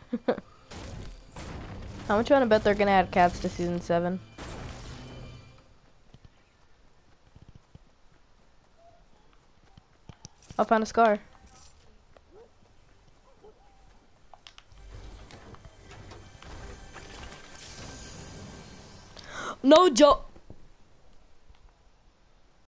How much you wanna bet they're gonna add cats to season seven? I found a scar. No joke.